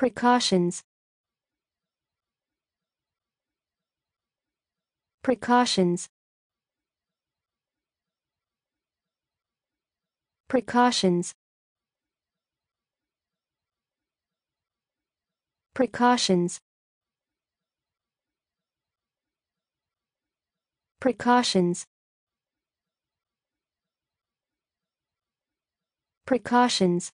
precautions. Precautions. Precautions. Precautions. Precautions. Precautions.